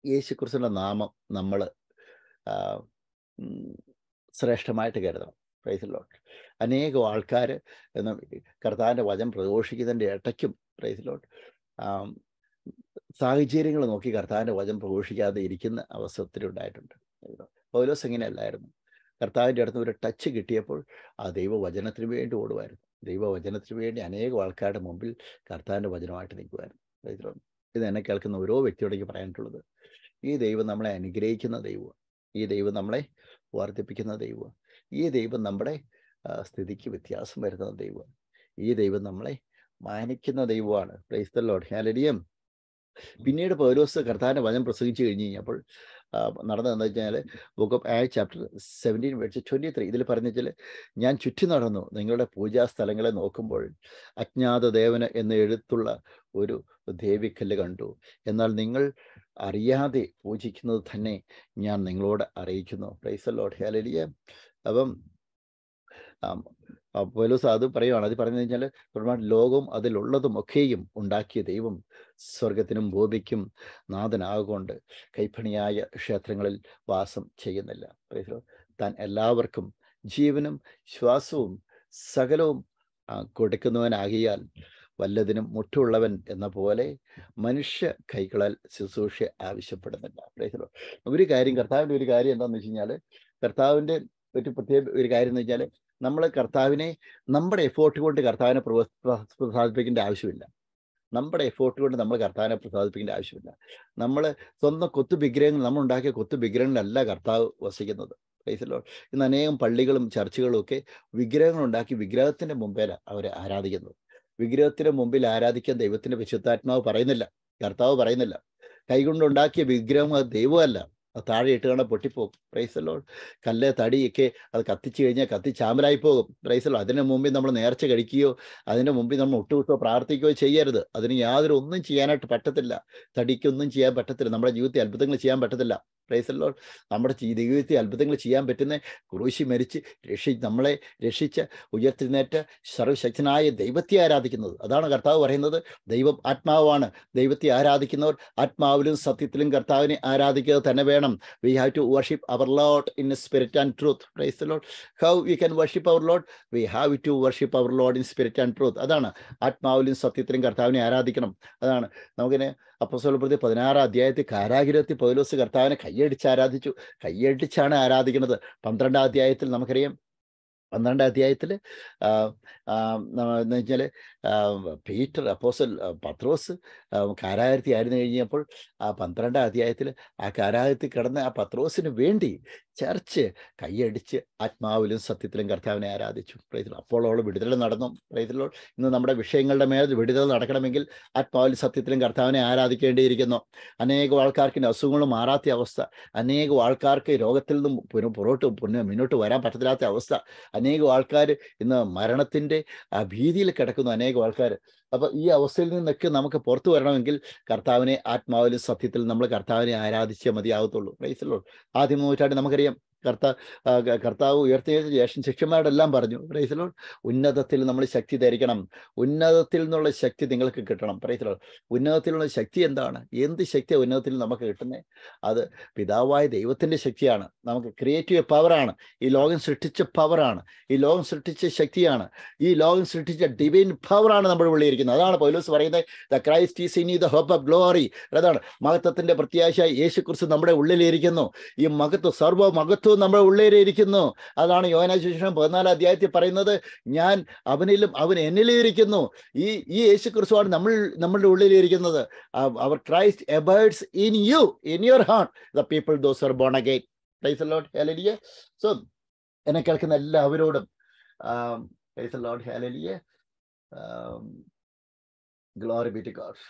Speaker 1: യേശുക്രിസ്തുവിന്റെ നാമം നമ്മൾ ശ്രേഷ്ഠമായിട്ട് കരുതണം. പ്രൈസിലോട്ട് അനേകം ആൾക്കാർ കർത്താവിന്റെ വചനം പ്രഘോഷിക്കുന്നതിന്റെ ഇടയ്ക്കും പ്രൈസിലോട്ട് സാഹചര്യങ്ങൾ നോക്കി കർത്താവിന്റെ വചനം പ്രഘോഷിക്കാതെ ഇരിക്കുന്ന അവസ്ഥ ഒത്തിരി ഉണ്ടായിട്ടുണ്ട്. പൗലോസ് എങ്ങനെയല്ലായിരുന്നു? കർത്താവിന്റെ അടുത്ത് ഒരു ടച്ച് കിട്ടിയപ്പോൾ ആ ദൈവവചനത്തിന് വേണ്ടി ഓടുമായിരുന്നു. ദൈവവചനത്തിന് വേണ്ടി അനേകം ആൾക്കാരുടെ മുമ്പിൽ കർത്താവിന്റെ വചനമായിട്ട് നിൽക്കുമായിരുന്നു. പ്രൈസിലോട്ട് ഇത് എന്നെ കേൾക്കുന്ന ഓരോ വ്യക്തിയോടേക്ക് പറയാനുള്ളത്. ഈ ദൈവം നമ്മളെ അനുഗ്രഹിക്കുന്ന ദൈവമാണ് ഈ ദൈവം നമ്മളെ വർദ്ധിപ്പിക്കുന്ന ദൈവമാണ് ഈ ദൈവം നമ്മുടെ സ്ഥിതിക്ക് വ്യത്യാസം വരുത്തുന്ന ദൈവമാണ് ഈ ദൈവം നമ്മളെ മാനിക്കുന്ന ദൈവമാണ്. പ്രൈസ് ദ ലോഡ് പിന്നീട് പൗരോസ് കർത്താവിന്റെ വചനം പ്രസംഗിച്ചു കഴിഞ്ഞ് കഴിഞ്ഞപ്പോൾ നടന്നത് എന്താ വെച്ചാൽ ബുക്ക് ഓഫ് ആയ chapter seventeen verse twenty three ഇതിൽ പറഞ്ഞു വെച്ചാൽ ഞാൻ ചുറ്റി നടന്നു. നിങ്ങളുടെ പൂജാ സ്ഥലങ്ങളെ നോക്കുമ്പോൾ അജ്ഞാത ദേവന് എന്ന് എഴുത്തുള്ള ഒരു ദേവിക്കല്ല് കണ്ടു. എന്നാൽ നിങ്ങൾ അറിയാതെ പൂജിക്കുന്നത് തന്നെ ഞാൻ നിങ്ങളോട് അറിയിക്കുന്നു. പ്രൈസ് ലോഡ് ഹേലലിയ അപ്പം പോലൂസ് അത് പറയുവാണ്. അത് പറഞ്ഞു കഴിഞ്ഞാൽ ലോകവും അതിലുള്ളതും ഒക്കെയും ഉണ്ടാക്കിയ ദൈവം സ്വർഗത്തിനും ഭൂമിക്കും നാഥനാകൊണ്ട് കൈപ്പണിയായ ക്ഷേത്രങ്ങളിൽ വാസം ചെയ്യുന്നില്ല. താൻ എല്ലാവർക്കും ജീവനും ശ്വാസവും സകലവും കൊടുക്കുന്നവനാകിയാൽ വല്ലതിനും മുട്ടുള്ളവൻ എന്ന പോലെ മനുഷ്യ കൈകളാൽ ശുശ്രൂഷ ആവശ്യപ്പെടുന്നില്ല. ഒരു കാര്യം കർത്താവിന്റെ ഒരു കാര്യം എന്താണെന്ന് വെച്ച് കഴിഞ്ഞാൽ കർത്താവിന്റെ ഒരു പ്രത്യേക ഒരു കാര്യം എന്ന് വെച്ചാൽ നമ്മൾ കർത്താവിനെ നമ്മുടെ എഫോർട്ട് കൊണ്ട് കർത്താവിനെ പ്രോത്സാഹിപ്പിക്കേണ്ട ആവശ്യമില്ല. നമ്മുടെ എഫേർട്ട് കൊണ്ട് നമ്മൾ കർത്താവിനെ പ്രസാദിപ്പിക്കേണ്ട ആവശ്യമില്ല. നമ്മൾ സ്വന്തം കൊത്തു വിഗ്രഹങ്ങൾ നമ്മൾ ഉണ്ടാക്കിയ കൊത്തു വിഗ്രഹങ്ങളല്ല കർത്താവ് വസിക്കുന്നത്. ക്രൈസ്തലോ ഇന്ന് അനേകം പള്ളികളും ചർച്ചുകളും ഒക്കെ വിഗ്രഹങ്ങൾ ഉണ്ടാക്കി വിഗ്രഹത്തിന്റെ മുമ്പിൽ അവർ ആരാധിക്കുന്നത് വിഗ്രഹത്തിന് മുമ്പിൽ ആരാധിക്കാൻ ദൈവത്തിന്റെ വിശുദ്ധാത്മാവ് പറയുന്നില്ല. കർത്താവ് പറയുന്നില്ല. കൈകൊണ്ടുണ്ടാക്കിയ വിഗ്രഹം അത് ദൈവമല്ല. താഴെ ഇട്ട് കാണാൻ പൊട്ടിപ്പോകും. പ്രൈസല്ലോ കല്ല് തടിയൊക്കെ അത് കത്തിച്ചു കഴിഞ്ഞാൽ കത്തി ചാമ്പലായി പോകും. പ്രൈസല്ലോ അതിന് മുമ്പിൽ നമ്മൾ നേർച്ച കഴിക്കുകയോ അതിന് മുമ്പിൽ നമ്മൾ ഒട്ടുവിട്ടോ പ്രാർത്ഥിക്കുകയോ ചെയ്യരുത്. അതിന് യാതൊരു ഒന്നും ചെയ്യാനായിട്ട് പറ്റത്തില്ല. തടിക്കൊന്നും ചെയ്യാൻ പറ്റത്തില്ല. നമ്മുടെ ജീവിതത്തിൽ അത്ഭുതങ്ങൾ ചെയ്യാൻ പറ്റത്തില്ല. പ്രൈസല്ലോ നമ്മുടെ ജീവിതത്തിൽ അത്ഭുതങ്ങൾ ചെയ്യാൻ പറ്റുന്ന ക്രൂശി മരിച്ച് രക്ഷി നമ്മളെ രക്ഷിച്ച് ഉയർത്തിനേറ്റ സർവശക്തനായ ദൈവത്തെ ആരാധിക്കുന്നത്. അതാണ് കർത്താവ് പറയുന്നത്. ദൈവം ആത്മാവാണ്. ദൈവത്തെ ആരാധിക്കുന്നവർ ആത്മാവിലും സത്യത്തിലും കർത്താവിനെ ആരാധിക്കുക തന്നെ വേണം. We have to worship our Lord in spirit and truth praise Lord how we can worship our Lord we have to worship our Lord in spirit and truth അതാണ്. ആത്മാവിലും സത്യത്തിലും കർത്താവിനെ ആരാധിക്കണം. അതാണ്. നമുക്കിനെ അപ്പോസ്തല പ്രതി പതിനാറാം അധ്യായത്തിൽ കാരാഗിരത്തിൽ പൗലോസ് കർത്താവിനെ കൈയടിച്ച് ആരാധിച്ചു. കയ്യടിച്ചാണ് ആരാധിക്കുന്നത്. പന്ത്രണ്ടാം അധ്യായത്തിൽ നമുക്കറിയാം. പന്ത്രണ്ടാം അധ്യായത്തിൽ എന്ന് വെച്ചാൽ പീറ്റർ അപ്പോസൽ പത്രോസ് ആ, കാരാഗരത്തിൽ ആയിരുന്നു കഴിഞ്ഞപ്പോൾ ആ പന്ത്രണ്ടാം അധ്യായത്തിൽ ആ കാരാഗരത്തിൽ കിടന്ന ആ പത്രോസിന് വേണ്ടി ചർച്ച് കൈയടിച്ച് ആത്മാവിലും സത്യത്തിലും കർത്താവിനെ ആരാധിച്ചു. പ്രൈസിലോ അപ്പോൾ അവൾ വിടുതൽ നടന്നു. പ്രൈസിലോ ഇന്ന് നമ്മുടെ വിഷയങ്ങളുടെ മേൽ വിടുതൽ നടക്കണമെങ്കിൽ ആത്മാവിലും സത്യത്തിലും കർത്താവിനെ ആരാധിക്കേണ്ടിയിരിക്കുന്നു. അനേകം ആൾക്കാർക്ക് അസുഖങ്ങൾ മാറാത്ത അവസ്ഥ. അനേകം ആൾക്കാർക്ക് രോഗത്തിൽ നിന്നും പുറോട്ട് പുന- മുന്നോട്ട് വരാൻ പറ്റത്തില്ലാത്ത അവസ്ഥ. അനേകം ആൾക്കാർ ഇന്ന് മരണത്തിന്റെ ആ ഭീതിയിൽ കിടക്കുന്നു. അനേകം ആൾക്കാർ അപ്പൊ ഈ അവസ്ഥയിൽ നിന്നൊക്കെ നമുക്ക് പുറത്തു വരണമെങ്കിൽ കർത്താവിനെ ആത്മാവിലും സത്യത്തിൽ നമ്മൾ കർത്താവിനെ ആരാധിച്ചേ മതിയാവത്തുള്ളൂ പ്രൈസല്ലോ ആദ്യ നൂറ്റാണ്ട് നമുക്കറിയാം കർത്താ ആ, ക- കർത്താവ് ഉയർത്തിയ ശേഷം ശിഷ്യന്മാരോടെല്ലാം പറഞ്ഞു പ്രൈസലോൾ ഉന്നതത്തിൽ നമ്മൾ ശക്തി ധരിക്കണം. ഉന്നതത്തിൽ നിന്നുള്ള ശക്തി നിങ്ങൾക്ക് കിട്ടണം. പ്രൈസലോൾ ഉന്നതത്തിലുള്ള ശക്തി എന്താണ്? എന്ത് ശക്തിയാണ് ഉന്നതത്തിൽ നമുക്ക് കിട്ടുന്നത് അത് പിതാവായ ദൈവത്തിന്റെ ശക്തിയാണ്. നമുക്ക് ക്രിയേറ്റീവ് പവറാണ് ഈ ലോകം സൃഷ്ടിച്ച പവറാണ് ഈ ലോകം സൃഷ്ടിച്ച ശക്തിയാണ്. ഈ ലോകം സൃഷ്ടിച്ച ഡിവൈൻ പവറാണ് നമ്മൾ ഉള്ളിയിരിക്കുന്നത് അതാണ് പൗലോസ് പറയുന്നത് the Christ is in the hope of glory അതാണ് മഹത്വത്തിന്റെ പ്രത്യാശ യേശു കുറിച്ച് നമ്മുടെ ഉള്ളിലിരിക്കുന്നു ഈ മഹത്വം സർവ മഹത്വവും നമ്മുടെ ഉള്ളേരെ ഉള്ളിലിരിക്കുന്നു അതാണ് യോന ശേഷം പതിനാലാം അധ്യായത്തിൽ പറയുന്നത് ഞാൻ അവനിലും അവൻ എന്നിലും ഇരിക്കുന്നു. ഈ ഈ യേശു ക്രിസ്തുവാണ് നമ്മൾ നമ്മളുടെ ഉള്ളിൽ ഇരിക്കുന്നത്. Our Christ abides in you in your heart. The people those are born again. Praise Lord hallelujah so എന്നെ കേൾക്കുന്ന എല്ലാവരോടും praise Lord hallelujah glory be to God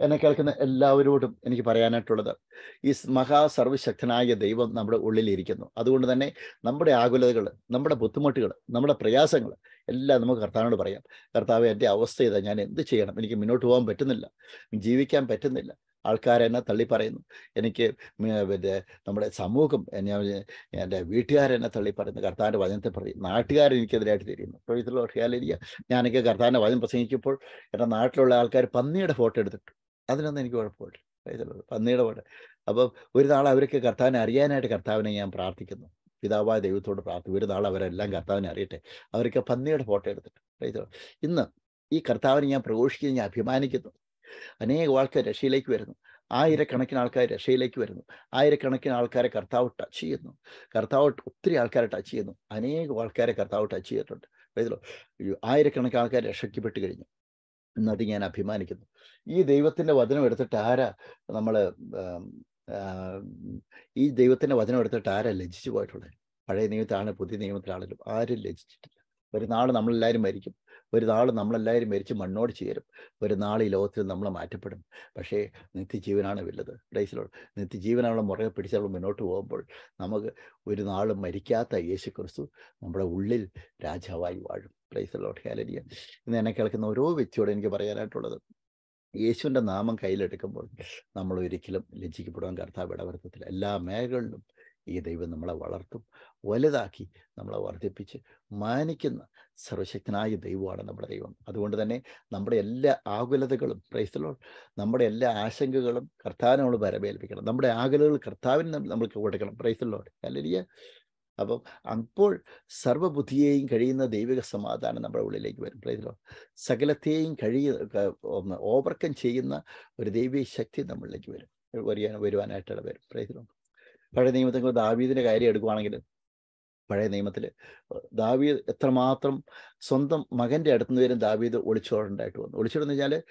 Speaker 1: എന്നെ കേൾക്കുന്ന എല്ലാവരോടും എനിക്ക് പറയാനായിട്ടുള്ളത് ഈ മഹാസർവശക്തനായ മഹാ സർവശക്തനായ ദൈവം നമ്മുടെ ഉള്ളിലിരിക്കുന്നു. അതുകൊണ്ട് തന്നെ നമ്മുടെ ആകുലതകൾ നമ്മുടെ ബുദ്ധിമുട്ടുകൾ നമ്മുടെ പ്രയാസങ്ങൾ എല്ലാം നമുക്ക് കർത്താവിനോട് പറയാം. കർത്താവ് എന്റെ അവസ്ഥ ഇതാ. ഞാൻ എന്ത് ചെയ്യണം? എനിക്ക് മുന്നോട്ട് പോകാൻ പറ്റുന്നില്ല. ജീവിക്കാൻ പറ്റുന്നില്ല. ആൾക്കാരെന്നെ തള്ളി പറയുന്നു എനിക്ക് പിന്നെ നമ്മുടെ സമൂഹം എന്നെ എന്റെ വീട്ടുകാരെന്നെ തള്ളി പറയുന്നു കർത്താവിന്റെ വചനത്തെ പറയും നാട്ടുകാർ എനിക്കെതിരായിട്ട് തിരിയുന്നു. ഹിയാലിരിക്കുക ഞാനൊക്കെ കർത്താവിന്റെ വചനം പ്രസംഗിക്കുമ്പോൾ എന്റെ നാട്ടിലുള്ള ആൾക്കാർ പന്നിയുടെ ഫോട്ടോ എടുത്തിട്ടു. അതിനൊന്നും എനിക്ക് കുഴപ്പമില്ല. പന്നിയുടെ ഫോട്ടോ. അപ്പം ഒരു നാൾ അവർക്ക് കർത്താവിനെ അറിയാനായിട്ട് കർത്താവിനെ ഞാൻ പ്രാർത്ഥിക്കുന്നു. പിതാവായ ദൈവത്തോട് പ്രാർത്ഥിക്കും ഒരു നാൾ അവരെല്ലാം കർത്താവിനെ അറിയട്ടെ. അവർക്ക് പന്നിയുടെ ഫോട്ടോ എടുത്തിട്ട്. ഇന്ന് ഈ കർത്താവിനെ ഞാൻ പ്രഘോഷിക്കുന്ന. ഞാൻ അഭിമാനിക്കുന്നു. അനേകം ആൾക്കാർ രക്ഷയിലേക്ക് വരുന്നു. ആയിരക്കണക്കിന് ആൾക്കാർ രക്ഷയിലേക്ക് വരുന്നു. ആയിരക്കണക്കിന് ആൾക്കാരെ കർത്താവ് ടച്ച് ചെയ്യുന്നു. കർത്താവ് ഒത്തിരി ആൾക്കാരെ ടച്ച് ചെയ്യുന്നു. അനേകം ആൾക്കാരെ കർത്താവ് ടച്ച് ചെയ്തിട്ടുണ്ട്. ആയിരക്കണക്കിന് ആൾക്കാർ രക്ഷയ്ക്കപ്പെട്ട് കഴിഞ്ഞു. എന്നത് ഞാൻ അഭിമാനിക്കുന്നു. ഈ ദൈവത്തിന്റെ വചനം എടുത്തിട്ട് ആരാ നമ്മൾ ഈ ദൈവത്തിന്റെ വചനം എടുത്തിട്ട് ആരാ ലജ്ജിച്ചു പോയിട്ടുള്ളത്? പഴയ നിയമത്തിലാണ് പുതിയ നിയമത്തിലാണെങ്കിലും ആരും ലജിച്ചിട്ടില്ല ഒരു നാൾ നമ്മളെല്ലാവരും മരിക്കും. ഒരു നാൾ നമ്മളെല്ലാവരും മരിച്ച് മണ്ണോട് ചേരും. ഒരു നാൾ ഈ ലോകത്തിൽ നമ്മളെ മാറ്റപ്പെടും. പക്ഷേ നിത്യജീവനാണ് വലുത്. ഡൈസിലോട് നിത്യജീവനാണ് മുറകെ പിടിച്ച് നമ്മൾ മുന്നോട്ട് പോകുമ്പോൾ നമുക്ക് ഒരു നാളും മരിക്കാത്ത യേശു ക്രിസ്തു നമ്മുടെ ഉള്ളിൽ രാജാവായി വാഴും. പ്രൈസലോട്ട് ഹാലരിയ ഇന്ന് എന്നെ കേൾക്കുന്ന ഓരോ വ്യക്തിയോട് എനിക്ക് പറയാനായിട്ടുള്ളത് യേശുവിന്റെ നാമം കയ്യിലെടുക്കുമ്പോൾ നമ്മൾ ഒരിക്കലും ലജ്ജിക്കപ്പെടുവാൻ കർത്താവ് ഇടവരുത്തത്തില്ല. എല്ലാ മേഖലകളിലും ഈ ദൈവം നമ്മളെ വളർത്തും വലുതാക്കി നമ്മളെ വർദ്ധിപ്പിച്ച് മാനിക്കുന്ന സർവശക്തനായ ദൈവമാണ് നമ്മുടെ ദൈവം. അതുകൊണ്ട് തന്നെ നമ്മുടെ എല്ലാ ആകുലതകളും പ്രൈസലോ നമ്മുടെ എല്ലാ ആശങ്കകളും കർത്താവിനെ നമ്മൾ വരവേൽപ്പിക്കണം. നമ്മുടെ ആകുലകൾ കർത്താവിന് നമ്മൾ നമ്മൾക്ക് കൊടുക്കണം. പ്രൈസലോ അല്ലെങ്കിൽ അപ്പം അപ്പോൾ സർവബുദ്ധിയെയും കഴിയുന്ന ദൈവിക സമാധാനം നമ്മുടെ ഉള്ളിലേക്ക് വരും. പ്രൈസലോ സകലത്തെയും കഴിയ ഓവർകം ചെയ്യുന്ന ഒരു ദൈവിക ശക്തി നമ്മളിലേക്ക് വരും. വരുവാൻ വരുവാനായിട്ടുള്ള വരും. പ്രൈസലോ പഴയ നിയമത്തിൽ ദാവീദിന്റെ കാര്യം എടുക്കുവാണെങ്കിൽ പഴയ നിയമത്തിൽ ദാവീദ് എത്രമാത്രം സ്വന്തം മകന്റെ അടുത്ത് നിന്ന് വരും ദാവീദ് ഒളിച്ചോടേണ്ടതായിട്ട് വന്നു. ഒളിച്ചോടെന്ന് വെച്ചാൽ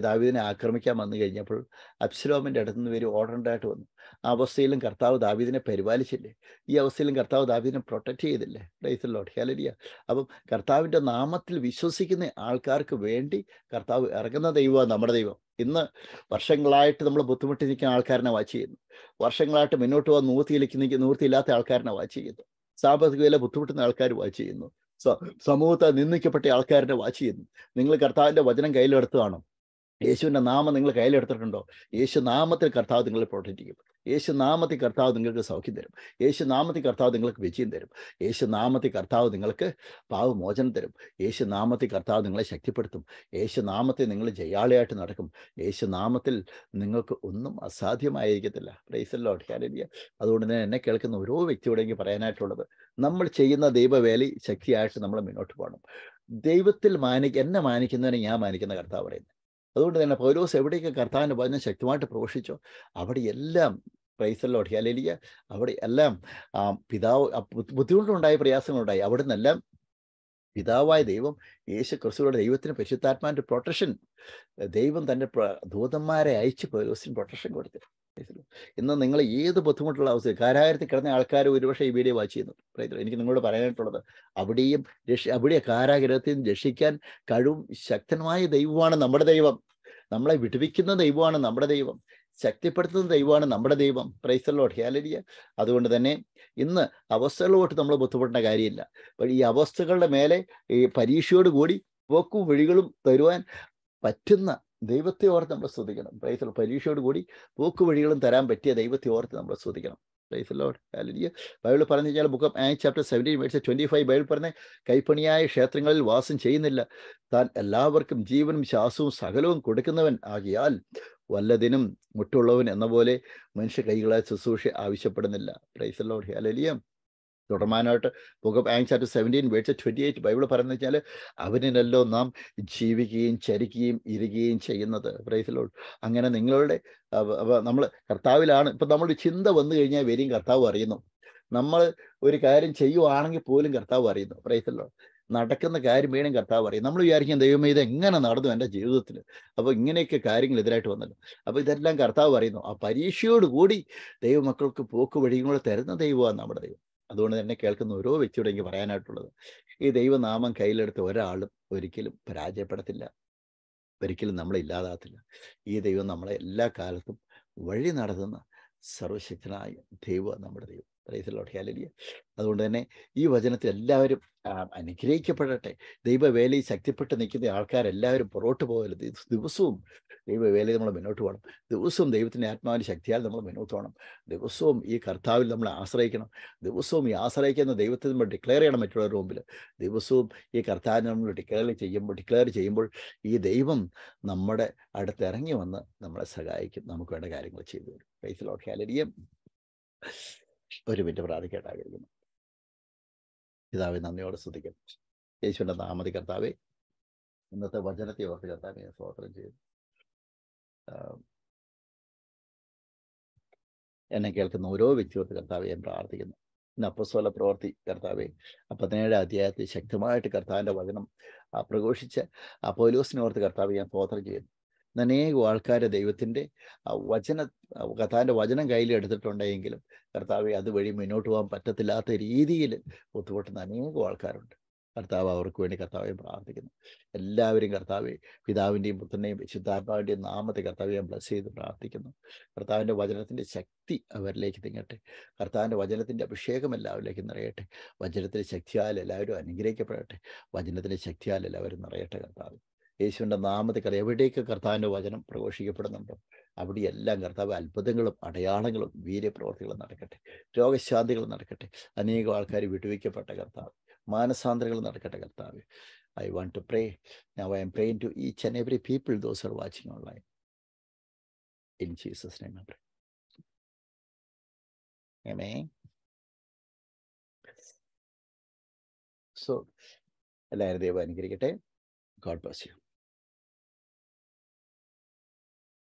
Speaker 1: ദാവീദിനെ ആക്രമിക്കാൻ വന്നു കഴിഞ്ഞപ്പോൾ അബ്സലോമിന്റെ അടുത്ത് നിന്ന് വരും ഓടേണ്ടതായിട്ട് വന്നു. ആ അവസ്ഥയിലും കർത്താവ് ദാവീദിനെ പരിപാലിച്ചില്ലേ? ഈ അവസ്ഥയിലും കർത്താവ് ദാവീദിനെ പ്രൊട്ടക്റ്റ് ചെയ്തില്ലേ? ലോഡ് ഹേലരിയ അപ്പം കർത്താവിന്റെ നാമത്തിൽ വിശ്വസിക്കുന്ന ആൾക്കാർക്ക് വേണ്ടി കർത്താവ് ഇറങ്ങുന്ന ദൈവമാണ് നമ്മുടെ ദൈവം. ഇന്ന് വർഷങ്ങളായിട്ട് നമ്മൾ ബുദ്ധിമുട്ടി നിൽക്കുന്ന ആൾക്കാരനെ വാച്ച് ചെയ്യുന്നു. വർഷങ്ങളായിട്ട് മുന്നോട്ട് പോകാൻ നൂർത്തിയിലേക്ക് നിൽക്കുന്ന നൂർത്തിയില്ലാത്ത ആൾക്കാരനെ വാച്ച് ചെയ്യുന്നു. സാമ്പത്തിക വില ബുദ്ധിമുട്ടുന്ന ആൾക്കാർ വാച്ച് ചെയ്യുന്നു. സമൂഹത്തെ നിന്ദിക്കപ്പെട്ട ആൾക്കാരുടെ വാച്ച് ചെയ്യുന്നു. നിങ്ങൾ കർത്താവിന്റെ വചനം കയ്യിലെടുത്തതാണോ യേശുവിന്റെ നാമം നിങ്ങൾ കയ്യിലെടുത്തിട്ടുണ്ടോ? യേശു നാമത്തിൽ കർത്താവ് നിങ്ങളെ പ്രൊട്ടക്റ്റ് യേശു നാമത്തിൽ കർത്താവ് നിങ്ങൾക്ക് സൗഖ്യം തരും. യേശു നാമത്തിൽ കർത്താവ് നിങ്ങൾക്ക് വിജയം തരും. യേശു നാമത്തിൽ കർത്താവ് നിങ്ങൾക്ക് പാവമോചനം തരും. യേശു നാമത്തിൽ കർത്താവ് നിങ്ങളെ ശക്തിപ്പെടുത്തും. യേശു നാമത്തെ നിങ്ങൾ ജയാളിയായിട്ട് നടക്കും. യേശു നാമത്തിൽ നിങ്ങൾക്ക് ഒന്നും അസാധ്യമായിരിക്കത്തില്ല. പ്രൈസല്ലോട്ട് ഹാലിയ അതുകൊണ്ട് തന്നെ എന്നെ കേൾക്കുന്ന ഓരോ വ്യക്തിയോടെങ്കിൽ പറയാനായിട്ടുള്ളത് നമ്മൾ ചെയ്യുന്ന ദൈവവേലി ശക്തിയായിട്ട് നമ്മൾ മുന്നോട്ട് പോകണം. ദൈവത്തിൽ മാനിക്ക എന്നെ മാനിക്കുന്നതിനെ ഞാൻ മാനിക്കുന്ന കർത്താവ് പറയുന്നത്. അതുകൊണ്ട് തന്നെ പൗലോസ് എവിടെയൊക്കെ കർത്താവിന്റെ വചനം ശക്തമായിട്ട് പ്രഘോഷിച്ചോ അവിടെയെല്ലാം പ്രൈസലോട്ട് ഹലേലിയ അവിടെ എല്ലാം പിതാവ് ബുദ്ധിമുട്ടുണ്ടായ പ്രയാസങ്ങളുണ്ടായി. അവിടെ നിന്നെല്ലാം പിതാവായ ദൈവം യേശു ക്രിസ്തുവിടെ ദൈവത്തിന് പരിശുദ്ധാത്മാവിന്റെ പ്രൊട്ടക്ഷൻ ദൈവം തന്റെ ദൂതന്മാരെ അയച്ച് പൗലോസിന് പ്രൊട്ടക്ഷൻ കൊടുത്തു. ഇന്ന് നിങ്ങൾ ഏത് ബുദ്ധിമുട്ടുള്ള അവസ്ഥ കാരാഗ്രഹത്തിൽ കിടന്ന ആൾക്കാർ ഒരുപക്ഷെ ഈ വീഡിയോ വാച്ച് ചെയ്യുന്നു. എനിക്ക് നിങ്ങളോട് പറയാനായിട്ടുള്ളത് അവിടെയും രക്ഷ അവിടെ കാരാഗ്രഹത്തിൽ നിന്ന് രക്ഷിക്കാൻ കഴിവും ശക്തമായ ദൈവമാണ് നമ്മുടെ ദൈവം. നമ്മളെ വിടുവിക്കുന്ന ദൈവമാണ് നമ്മുടെ ദൈവം. ശക്തിപ്പെടുത്തുന്ന ദൈവമാണ് നമ്മുടെ ദൈവം. പ്രൈസലോട്ട് ഹ്യാലരിയ അതുകൊണ്ട് തന്നെ ഇന്ന് അവസ്ഥകളോട്ട് നമ്മൾ ബുദ്ധിമുട്ടേണ്ട കാര്യമില്ല. ഈ അവസ്ഥകളുടെ മേലെ ഈ പരീക്ഷയോട് കൂടി പോക്കും വഴികളും തരുവാൻ പറ്റുന്ന ദൈവത്തെ ഓർത്ത് നമ്മൾ സ്തുതിക്കണം പ്രൈസ് പരീക്ഷയോട് കൂടി പോക്ക് വഴികളും തരാൻ പറ്റിയ ദൈവത്തെ ഓർത്ത് നമ്മൾ സ്തുതിക്കണം ലോഡ് ഹല്ലേലൂയ ബൈബിൾ പറഞ്ഞു കഴിഞ്ഞാൽ book of Acts chapter seventeen മേടിച്ച ട്വന്റി ഫൈവ് ബൈബിൾ പറഞ്ഞ കൈപ്പണിയായ ക്ഷേത്രങ്ങളിൽ വാസം ചെയ്യുന്നില്ല. താൻ എല്ലാവർക്കും ജീവനും ശ്വാസവും സകലവും കൊടുക്കുന്നവൻ ആകിയാൽ വല്ലതിനും മുട്ടുള്ളവൻ എന്ന പോലെ മനുഷ്യ കൈകളെ ശുശ്രൂഷ ആവശ്യപ്പെടുന്നില്ല. പ്രൈസലോട്ട് ഹല്ലേലൂയ തുടർമാനായിട്ട് ബുക്ക് ഓഫ് ആങ്സ് ആറ്റ് seventeen verse twenty eight Bible പറയുന്നത് വെച്ചാൽ അവനിലല്ലോ നാം ജീവിക്കുകയും ചരിക്കുകയും ഇരുകയും ചെയ്യുന്നത്. പ്രൈസിലോ അങ്ങനെ നിങ്ങളുടെ നമ്മൾ കർത്താവിലാണ്. ഇപ്പം നമ്മളൊരു ചിന്ത വന്നു കഴിഞ്ഞാൽ വരെയും കർത്താവ് അറിയുന്നു. നമ്മൾ ഒരു കാര്യം ചെയ്യുവാണെങ്കിൽ പോലും കർത്താവ് അറിയുന്നു. പ്രൈസല്ലോ നടക്കുന്ന കാര്യം വീണും കർത്താവ് അറിയും നമ്മൾ വിചാരിക്കും ദൈവമേ ഇത് എങ്ങനെ നടന്നു എന്റെ ജീവിതത്തിൽ അപ്പോൾ ഇങ്ങനെയൊക്കെ കാര്യങ്ങൾ എതിരായിട്ട് വന്നല്ലോ. അപ്പോൾ ഇതെല്ലാം കർത്താവ് പറയുന്നു ആ പരീക്ഷയോടുകൂടി ദൈവമക്കൾക്ക് പോക്ക് വഴിയും കൂടെ തരുന്ന ദൈവമാണ് നമ്മുടെ ദൈവം. അതുകൊണ്ട് തന്നെ കേൾക്കുന്ന ഓരോ വ്യക്തിയോടും എനിക്ക് പറയാനായിട്ടുള്ളത് ഈ ദൈവനാമം കയ്യിലെടുത്ത് ഒരാളും ഒരിക്കലും പരാജയപ്പെടത്തില്ല. ഒരിക്കലും നമ്മളെ ഇല്ലാതാകത്തില്ല. ഈ ദൈവം നമ്മളെ എല്ലാ കാലത്തും വഴി നടത്തുന്ന സർവശക്തനായ ദൈവം നമ്മുടെ ദൈവം. ഹാലലിയ അതുകൊണ്ട് തന്നെ ഈ വചനത്തിൽ എല്ലാവരും അനുഗ്രഹിക്കപ്പെടട്ടെ. ദൈവവേലയിൽ ശക്തിപ്പെട്ട് നിൽക്കുന്ന ആൾക്കാരെല്ലാവരും പുറകോട്ട് പോകരുത്. ദിവസവും ദൈവവേലയിൽ നമ്മൾ മുന്നോട്ട് പോകണം. ദിവസവും ദൈവത്തിന്റെ ആത്മാവിന്റെ ശക്തിയാൽ നമ്മൾ മുന്നോട്ട് പോകണം. ദിവസവും ഈ കർത്താവിൽ നമ്മൾ ആശ്രയിക്കണം. ദിവസവും ഈ ആശ്രയിക്കുന്ന ദൈവത്തെ നമ്മൾ ഡിക്ലെയർ ചെയ്യണം മറ്റുള്ളവരുടെ മുമ്പിൽ. ദിവസവും ഈ കർത്താവിനെ നമ്മൾ ഡിക്ലെയർ ചെയ്യുമ്പോൾ ഡിക്ലെയർ ചെയ്യുമ്പോൾ ഈ ദൈവം നമ്മുടെ അടുത്ത് ഇറങ്ങി വന്ന് നമ്മളെ സഹായിക്കും. നമുക്ക് വേണ്ട കാര്യങ്ങൾ ചെയ്തു തരും. ഫൈസലോട്ട് ഒരു മിനിറ്റ് പ്രാർത്ഥിക്കേണ്ടായിരുന്നു പിതാവെ നന്ദിയോടെ സ്തുതിക്കും യേശുവിന്റെ നാമതി കർത്താവെ ഇന്നത്തെ വചനത്തെ ഓർത്ത് കർത്താവെ സ്തോത്രം ചെയ്തു എന്നെ കേൾക്കുന്ന ഓരോ വ്യക്തിയോർത്ത് കർത്താവെ ഞാൻ പ്രാർത്ഥിക്കുന്നു. ഇന്ന് അപ്പസ്വല പ്രവർത്തി കർത്താവെ പതിനേഴ് അധ്യായത്തിൽ ശക്തമായിട്ട് കർത്താവിന്റെ വചനം പ്രഘോഷിച്ച് ആ പോലീസിനോർത്ത് കർത്താവ് ഞാൻ സ്തോത്രം ചെയ്യുന്നു. അനേകം ആൾക്കാർ ദൈവത്തിന്റെ വചന കഥാന്റെ വചനം കയ്യിൽ എടുത്തിട്ടുണ്ടെങ്കിലും കർത്താവ് അതുവഴി മുന്നോട്ട് പോകാൻ പറ്റത്തില്ലാത്ത രീതിയിൽ ബുദ്ധിമുട്ടുന്ന അനേകം ആൾക്കാരുണ്ട്. കർത്താവ് അവർക്ക് വേണ്ടി കർത്താവെ പ്രാർത്ഥിക്കുന്നു. എല്ലാവരും കർത്താവെ പിതാവിന്റെയും പുത്രന്റെയും വിശുദ്ധാത്മാവിന്റെയും നാമത്തെ കർത്താവ് ഞാൻ ബ്ലസ് ചെയ്ത് പ്രാർത്ഥിക്കുന്നു. കർത്താവിന്റെ വചനത്തിന്റെ ശക്തി അവരിലേക്ക് തിങ്ങട്ടെ. കർത്താവിന്റെ വചനത്തിന്റെ അഭിഷേകം എല്ലാവരിലേക്ക് നിറയട്ടെ. വചനത്തിന്റെ ശക്തിയാൽ എല്ലാവരും അനുഗ്രഹിക്കപ്പെടട്ടെ. വചനത്തിന്റെ ശക്തിയാൽ എല്ലാവരും നിറയട്ടെ കർത്താവ്. യേശുവിന്റെ നാമത്തിൽ എവിടേക്ക് കർത്താവിന്റെ വചനം പ്രഘോഷിക്കപ്പെടുന്നുണ്ടോ? അവിടെയെല്ലാം കർത്താവ് അത്ഭുതങ്ങളും അടയാളങ്ങളും വീര്യപ്രവർത്തികളും നടക്കട്ടെ. രോഗശാന്തികൾ നടക്കട്ടെ. അനേകം ആൾക്കാർ വിടുവിക്കപ്പെട്ട കർത്താവ്. മാനസാന്തരങ്ങൾ നടക്കട്ടെ കർത്താവ്. I want to pray now I am praying to each and every people those are watching online in Jesus so എല്ലാവരും ദൈവം അനുകരിക്കട്ടെ ഗോഡ് ബ്ലസ് യു